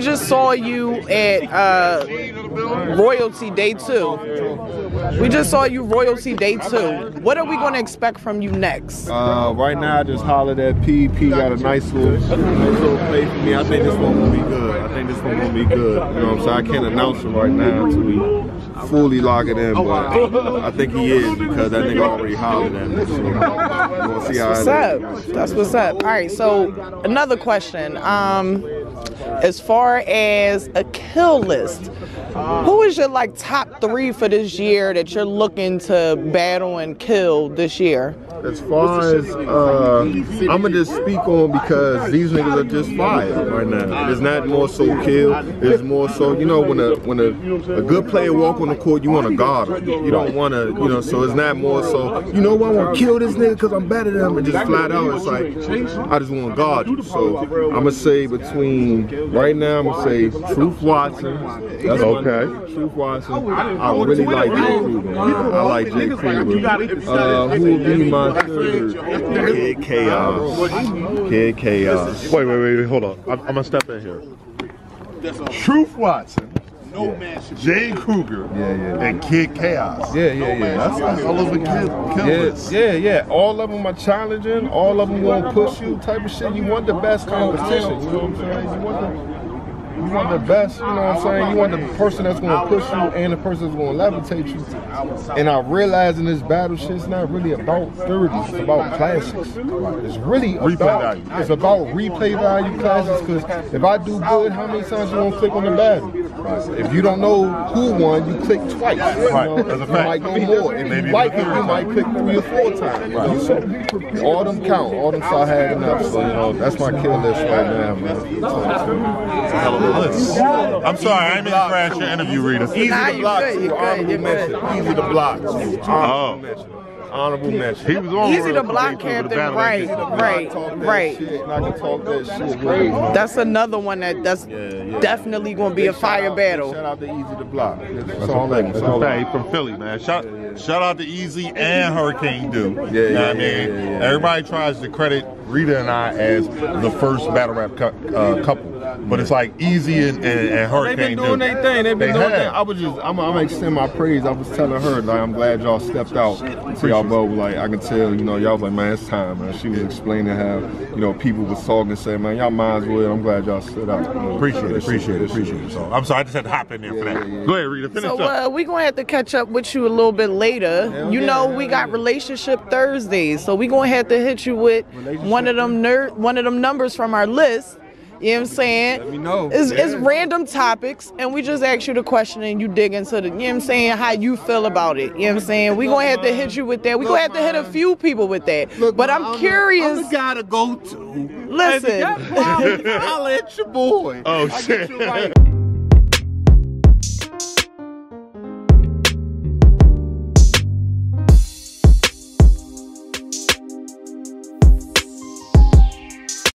just saw you at uh, Royalty Day 2. We just saw you Royalty Day 2. What are we going to expect from you next? Uh, right now, I just hollered at P. P got a nice little, nice little play for me. I think this one will be good. I think this one will be good. You know what I'm saying? I can't announce it right now until we fully lock it in, but I think he is because that nigga already hollered at me. So we'll see how What's up? That's what's up. All right, so another question. Um, as far as a kill list, who is your like top three for this year that you're looking to battle and kill this year? As far as uh, I'm gonna just speak on because these niggas are just fire right now. It's not more so kill. It's more so you know when a when a, a good player walk on the court, you want to guard him. You don't want to you know. So it's not more so you know what, I want to kill this nigga because I'm better than him and just flat out. It's like I just want to guard you. So I'm gonna say between right now I'm gonna say Truth Watson. That's okay. Truth Watson. I really like Jay Kruger. I like Jay Kruger. Uh, who would be my? Kid Chaos. Kid Chaos. Wait, wait, wait, hold on. I'm, I'm gonna step in here. Truth Watson, Jay Kruger, Yeah, yeah, yeah. and Kid Chaos. Yeah, yeah, yeah. That's a hell of a kill, kill Yeah, yeah, yeah. All of them are challenging. All of them gonna push you, type of shit. You want the best competition. You know what I'm saying? You want the, you want the best. You know what I'm saying? You want the person that's gonna push you and the person that's gonna levitate you. And I realize in this battle shit, it's not really about 30s. It's about classics. It's really Replay about. value. It's about replay value classics. Because if I do good, how many times you gonna click on the battle? If you don't know who won, you click twice. You Right, know? You fact. might go more. If Maybe you like it, you might click three or four times. You know? So all them count. All them saw had enough. So you know that's my kill list right now, man. Hell of a list. I'm sorry, I didn't mean to crash your interview, Reda. Easy Nah, to you block. good, you too. good, Honorable you good. mention. Eazy the Block. too. Honorable Oh. Mention. Honorable mention. He was on Eazy the Block quick captain, right, right, right. Shit, and I can talk that That's another one that that's yeah. definitely going to be a fire out- battle. Shout out to Eazy the Block. That's, That's all that. fact. That's That's all that. He's from Philly, man. Shout, shout out to Easy and Hurricane Dude. Yeah, You know yeah, I mean? yeah, yeah, yeah. Everybody tries to credit Reda and I as the first battle rap cou- uh, couple, but it's like Easy and, and, and They've Hurricane been doing their thing. They've been They doing have. that. I was just, I'm, I'm gonna extend my praise. I was telling her, like, I'm glad y'all stepped out. So y'all both, like, I can tell, you know, y'all was like, man, it's time, man. She was explaining how, you know, people was talking, saying, man, y'all might as well. I'm glad y'all stood out. You know, Appreciate it, appreciate it, appreciate it. So I'm sorry, I just had to hop in there for that. yeah, yeah. Go ahead, Reda, finish So up. uh, we're going to have to catch up with you a little bit later. Hell You yeah, know, we got yeah. relationship Thursdays, so we're going to have to hit you with one of them ner- one of them numbers from our list. You know what I'm saying? Let me know. It's, it's random topics, and we just ask you the question, and you dig into the, you know what I'm saying, how you feel about it. You know what I'm saying? We're going to have to hit you with that. We're going to have to hit a few people with that. Look, but man, I'm the- curious. I'm the guy to go to. Listen. And if y'all your boy. Oh, I shit. get you right